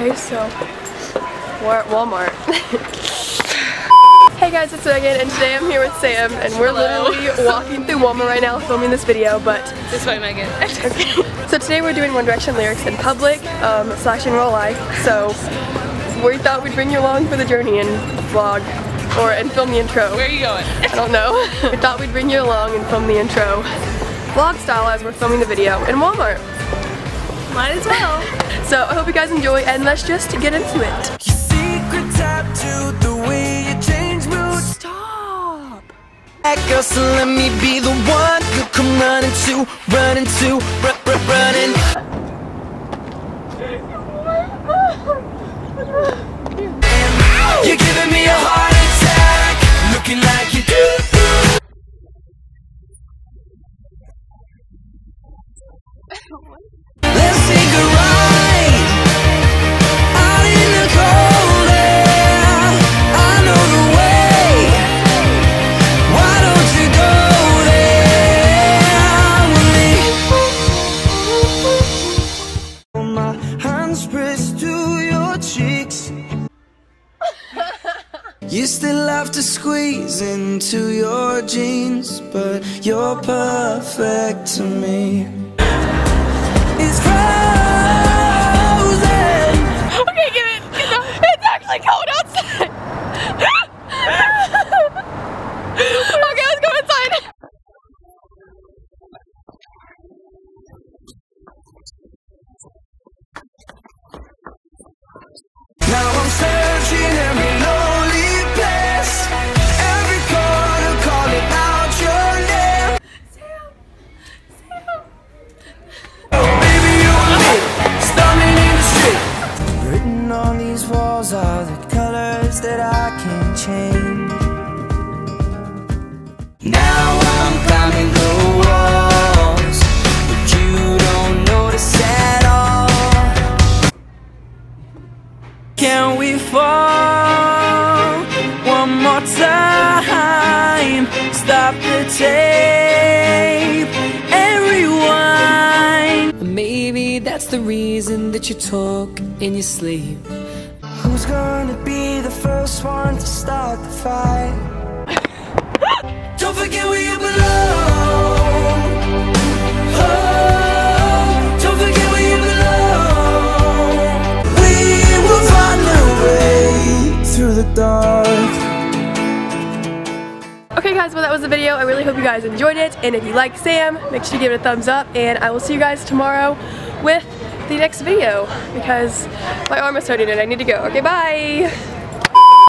Okay, so we're at Walmart. hey guys, it's Megan and today I'm here with Sam and we're Hello. literally walking through Walmart right now filming this video, but This way, Megan. okay. so today we're doing One Direction lyrics in public, um, slash in real life, so we thought we'd bring you along for the journey and vlog, or and film the intro. Where are you going? I don't know. we thought we'd bring you along and film the intro vlog style as we're filming the video in Walmart. Might as well. So I hope you guys enjoy and let's just get into it. Your secret tattoo, the way you change mood. Stop! That girl, so let me be the one you come running to, running to, run, run, running. You're giving me a heart attack, looking like you pressed to your cheeks. You still have to squeeze into your jeans, but you're perfect to me. These walls are the colors that I can change. Now I'm climbing the walls, but you don't notice at all. Can we fall one more time? Stop the tape and rewind. Maybe that's the reason that you talk in your sleep. Who's gonna be the first one to start the fight? Don't forget where you belong. Oh, don't forget where you belong. We will find a way through the dark. Okay guys, well that was the video. I really hope you guys enjoyed it. And if you like Sam, make sure you give it a thumbs up. And I will see you guys tomorrow with the next video because my arm is hurting and I need to go. Okay, bye!